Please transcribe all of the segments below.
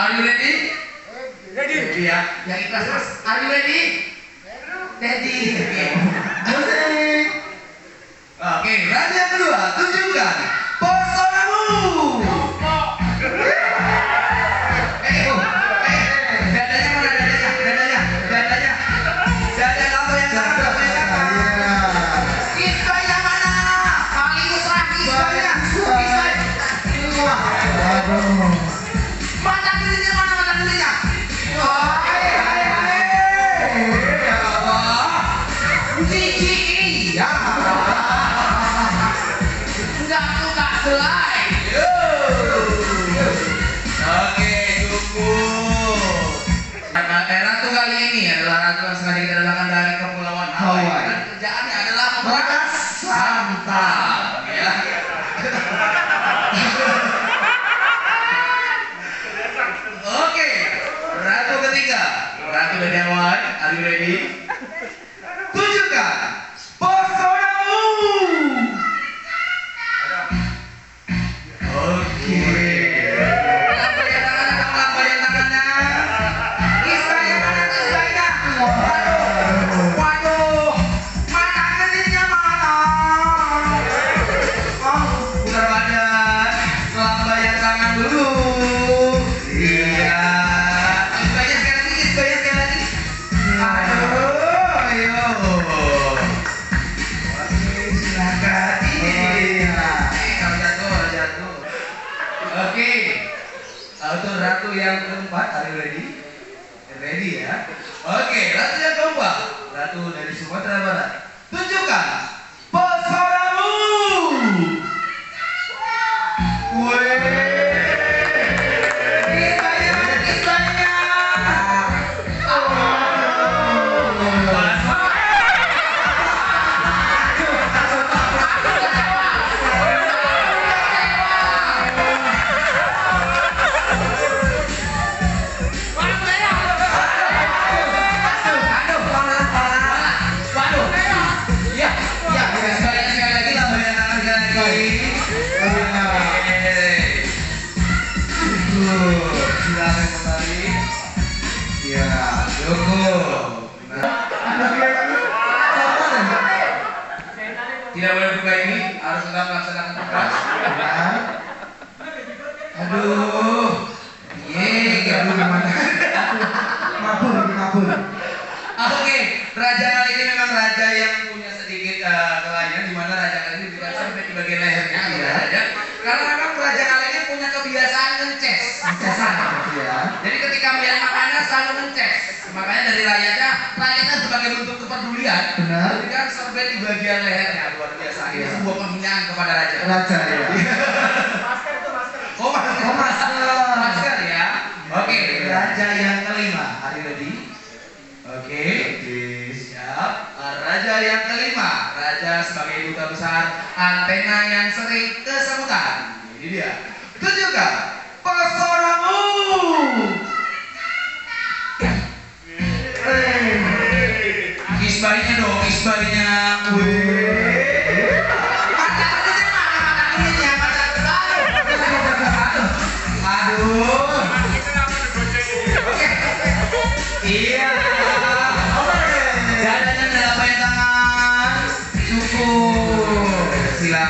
Are you ready? Ready. Ready ya. Yang ikhlas mas. Are you ready? Ready. Oke. Musik. Oke, raja yang Ratu kali ini adalah ratu yang sengaja kita datangkan dari kepulauan Hawaii. Dan kerjaannya adalah memberas santan. Ya. Oke, ratu ketiga, ratu dari Hawaii. Are you ready? Untuk ratu yang keempat, are you ready? Ready ya? Oke, ratu yang keempat. Ratu dari Sumatera Barat. Tunjukkan tidak boleh buka ini, harus tetap melaksanakan ngeces. Makanya dari rakyatnya, rakyatnya sebagai bentuk kepedulian, Benar. memberikan serbet di bagian lehernya luar biasa. Ini Iya. sebuah penghinaan kepada raja. Raja ya. Oh, masker. Oh, masker. Masker ya. Oke, raja yang kelima. You ready? Oke. Siap. Raja yang kelima. Raja sebagai duta besar antena yang sering kesemutan.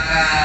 mga